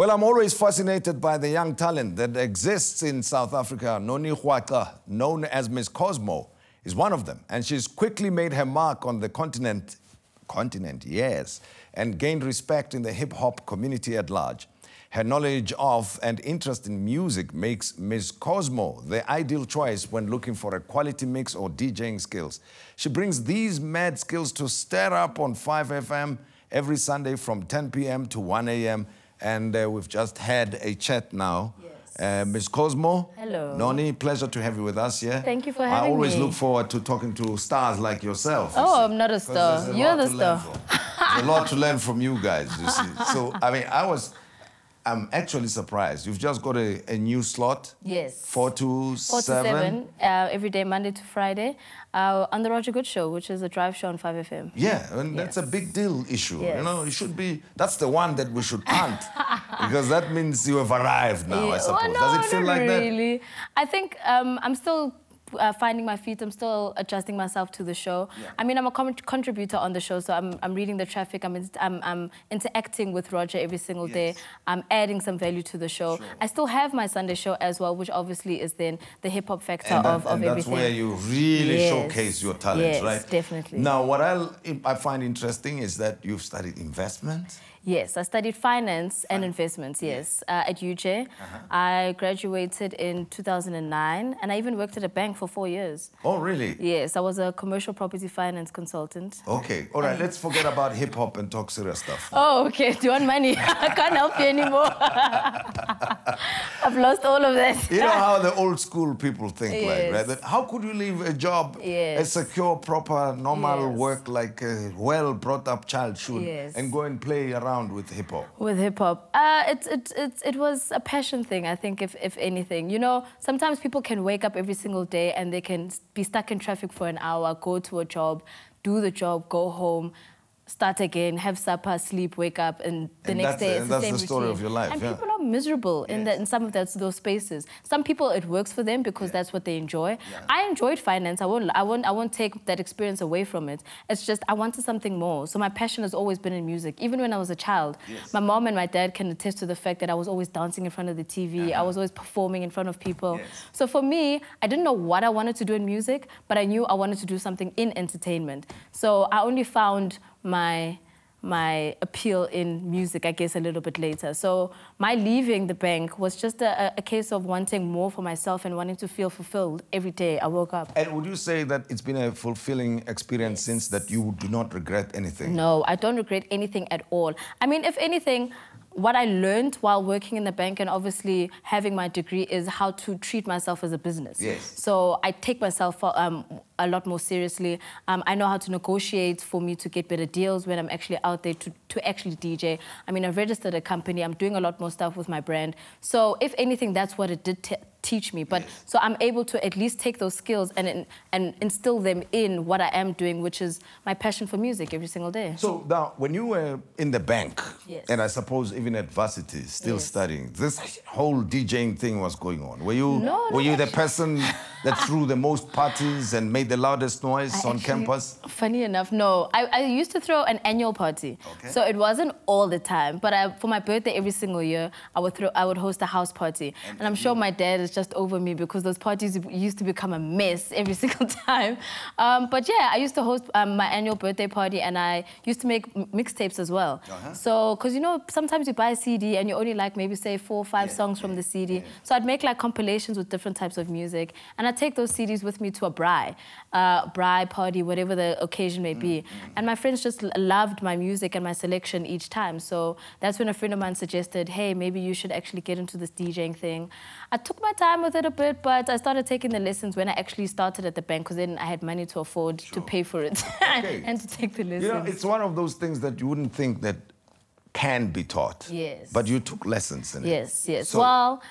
Well, I'm always fascinated by the young talent that exists in South Africa. Noni Gwaka, known as Miss Cosmo, is one of them. And she's quickly made her mark on the continent, continent, yes, and gained respect in the hip hop community at large. Her knowledge of and interest in music makes Ms. Cosmo the ideal choice when looking for a quality mix or DJing skills. She brings these mad skills to stir up on 5FM every Sunday from 10 p.m. to 1 a.m. And uh, we've just had a chat now. Yes. Uh, Ms. Cosmo. Hello. Noni, pleasure to have you with us, yeah? Thank you for having me. I always me. look forward to talking to stars like yourself. you Oh, see, I'm not a star. a You're the star. a lot to learn from you guys, you see. So, I mean, I was, I'm actually surprised. You've just got a, a new slot. Yes. Four to Four to seven. seven, uh, every day, Monday to Friday, uh, on the Roger Goode Show, which is a drive show on 5FM. Yeah, and that's a big deal issue. You know, it should be, that's the one that we should punt. because that means you have arrived now, I suppose. well, no, Does it feel like that? really. I think um, I'm still uh, finding my feet. I'm still adjusting myself to the show. Yeah. I mean, I'm a com- contributor on the show, so I'm, I'm reading the traffic. I'm, in, I'm, I'm interacting with Roger every single day. I'm adding some value to the show. Sure. I still have my Sunday show as well, which obviously is then the hip hop factor And, that- of, of and that's everything. where you really Yes. showcase your talent, Yes, right? definitely. Now, what I'll, I find interesting is that you've studied investment. Yes, I studied finance and investments, yes, uh, at UJ. Uh-huh. I graduated in 2009 and I even worked at a bank for four years. Oh, really? Yes, I was a commercial property finance consultant. Okay, all right, let's forget about hip hop and talk serious stuff. Oh, okay. Do you want money? I can't help you anymore. I've lost all of that. You know how the old school people think, like, right? That how could you leave a job, a secure, proper, normal Yes. work like a well brought up child should, Yes. and go and play around with hip hop? With hip hop, uh, it, it, it, it was a passion thing, I think, if, if anything. You know, sometimes people can wake up every single day and they can be stuck in traffic for an hour, go to a job, do the job, go home, start again, have supper, sleep, wake up, and the And next day the- it's and the that's same the story routine. of your life, And yeah. people are miserable in, the, in some of those, those spaces. Some people, it works for them because that's what they enjoy. I enjoyed finance. I won't, I, won't, I won't take that experience away from it. It's just I wanted something more. So my passion has always been in music. Even when I was a child, Yes. my mom and my dad can attest to the fact that I was always dancing in front of the TV. I was always performing in front of people. Uh-huh. Yes. So for me, I didn't know what I wanted to do in music, but I knew I wanted to do something in entertainment. So I only found my my appeal in music, I guess, a little bit later. So my leaving the bank was just a, a case of wanting more for myself and wanting to feel fulfilled every day I woke up. And would you say that it's been a fulfilling experience since that you do not regret anything? No, I don't regret anything at all. I mean, if anything, what I learned while working in the bank and obviously having my degree is how to treat myself as a business. Yes. So I take myself um, a lot more seriously. Um, I know how to negotiate for me to get better deals when I'm actually out there to, to actually DJ. I mean, I've registered a company. I'm doing a lot more stuff with my brand. So if anything, that's what it did t- teach me. But so I'm able to at least take those skills and and instill them in what I am doing, which is my passion for music every single day. So now, when you were in the bank, Yes. and I suppose even at varsity, still Yes. studying, this whole DJing thing was going on. Were you No, were you the person that threw the most parties and made the loudest noise I on actually- campus? Funny enough, no. I, I used to throw an annual party. Okay. So it wasn't all the time, but I, for my birthday every single year, I would throw I would host a house party. And, I'm sure my dad is just over me because those parties used to become a mess every single time. Um, but yeah, I used to host um, my annual birthday party and I used to make mixtapes as well. Uh-huh. So, because you know, sometimes you buy a CD and you only like maybe say four or five Yeah, songs from the CD. So I'd make like compilations with different types of music, and I'd take those CDs with me to a braai, uh, braai party, whatever the occasion may be. And my friends just loved my music and my selection each time. So that's when a friend of mine suggested, "Hey, maybe you should actually get into this DJing thing." I took my time with it a bit, but I started taking the lessons when I actually started at the bank, because then I had money to afford to pay for it Okay. and to take the lessons. You know, it's one of those things that you wouldn't think that can be taught. Yes. But you took lessons in it. Yes, yes. So- well,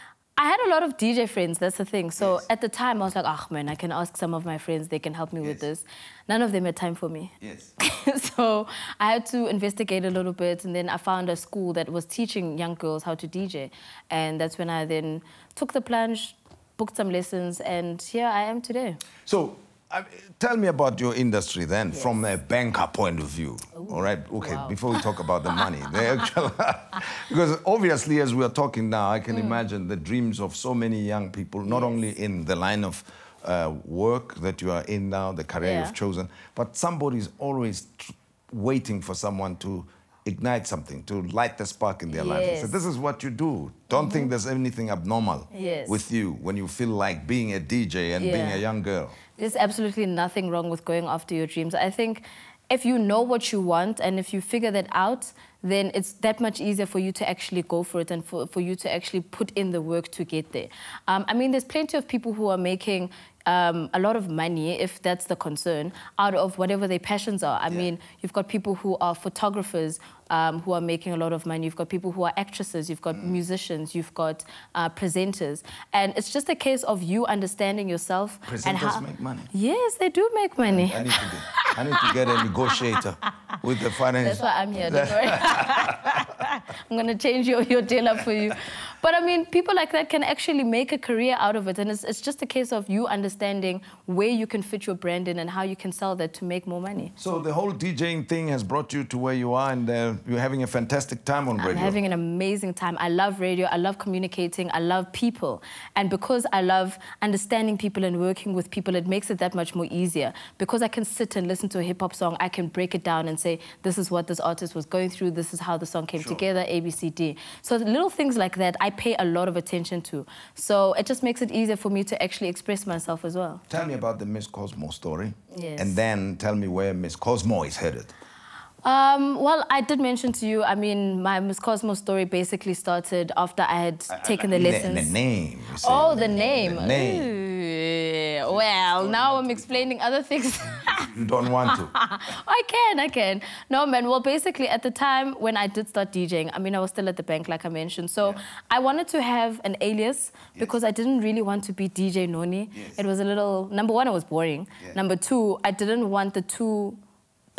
I had a lot of DJ friends, that's the thing. So Yes. at the time, I was like, oh man, I can ask some of my friends, they can help me with this. None of them had time for me. Yes. so I had to investigate a little bit, and then I found a school that was teaching young girls how to DJ. And that's when I then took the plunge, booked some lessons, and here I am today. So I mean, tell me about your industry then, yes. from a banker point of view. Ooh, all right, okay. Wow. Before we talk about the money, the actual, because obviously, as we are talking now, I can mm. imagine the dreams of so many young people, not yes. only in the line of uh, work that you are in now, the career yeah. you've chosen, but somebody's always waiting for someone to ignite something, to light the spark in their yes. life. So this is what you do. Don't mm -hmm. think there's anything abnormal yes. with you when you feel like being a DJ and yeah. being a young girl. There's absolutely nothing wrong with going after your dreams. I think if you know what you want and if you figure that out, then it's that much easier for you to actually go for it and for, for you to actually put in the work to get there. Um, I mean, there's plenty of people who are making um, a lot of money, if that's the concern, out of whatever their passions are. I yeah. mean, you've got people who are photographers um, who are making a lot of money. You've got people who are actresses. You've got mm. musicians. You've got uh, presenters. And it's just a case of you understanding yourself. Presenters and how... make money. Yes, they do make money. I need to get, I need to get a negotiator with the finance. That's why I'm here. Don't worry. I'm going to change your, your deal up for you. But I mean, people like that can actually make a career out of it. And it's, it's just a case of you understanding where you can fit your brand in and how you can sell that to make more money. So the whole DJing thing has brought you to where you are and uh, you're having a fantastic time on radio. I'm having an amazing time. I love radio. I love communicating. I love people. And because I love understanding people and working with people, it makes it that much more easier. Because I can sit and listen to a hip hop song, I can break it down and say, this is what this artist was going through. This is how the song came sure. together, A, B, C, D. So little things like that, I pay a lot of attention to. So it just makes it easier for me to actually express myself as well. Tell me about the Miss Cosmo story. Yes. And then tell me where Miss Cosmo is headed. Um, well, I did mention to you, I mean, my Miss Cosmo story basically started after I had taken the lessons. The, name. Oh, the name. The name. well, now I'm explaining other things. you don't want to. I can, I can. No, man, well, basically, at the time when I did start DJing, I mean, I was still at the bank, like I mentioned. So yeah. I wanted to have an alias yes. because I didn't really want to be DJ Noni. Yes. It was a little, number one, it was boring. Yeah. Number two, I didn't want the two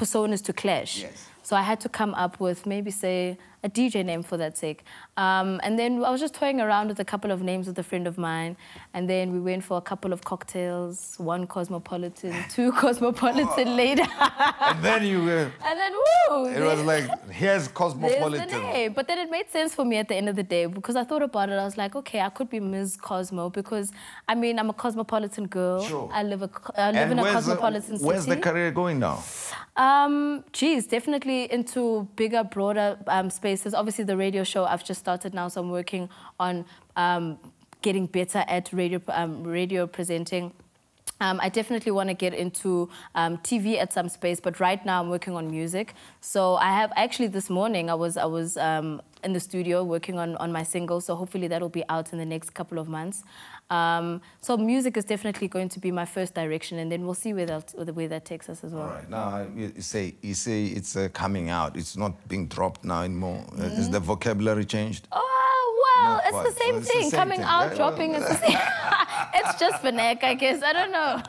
personas to clash. Yes. So I had to come up with maybe say a DJ name for that sake. Um, and then I was just toying around with a couple of names with a friend of mine. And then we went for a couple of cocktails, one cosmopolitan, two cosmopolitan oh. later. and then you were... And then, woo! It was like, here's cosmopolitan. The name. But then it made sense for me at the end of the day because I thought about it. I was like, okay, I could be Ms. Cosmo because, I mean, I'm a cosmopolitan girl. Sure. I live, a, I live in a cosmopolitan the, city. Where's the career going now? Um, geez, definitely into bigger, broader um, spaces. Obviously, the radio show I've just started now, so I'm working on um, getting better at radio, um, radio presenting. Um, I definitely want to get into um, TV at some space, but right now I'm working on music. So I have actually this morning I was I was um, in the studio working on on my single. So hopefully that will be out in the next couple of months. Um, so music is definitely going to be my first direction, and then we'll see where that where that takes us as well. All right. Now you say you say it's uh, coming out. It's not being dropped now anymore. Mm -hmm. Is the vocabulary changed? Oh well, it's the same thing. The same coming thing, out, dropping is the same. it's just Vanek, I guess. I don't know.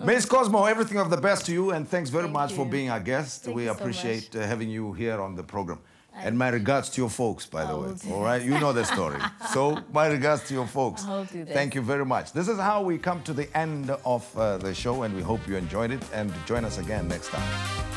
Miss Cosmo, everything of the best to you, and thanks very Thank much you. for being our guest. Thank we appreciate so uh, having you here on the program. And my regards to your folks, by the way. All right, you know the story. so my regards to your folks. Thank you very much. This is how we come to the end of uh, the show, and we hope you enjoyed it. And join us again next time.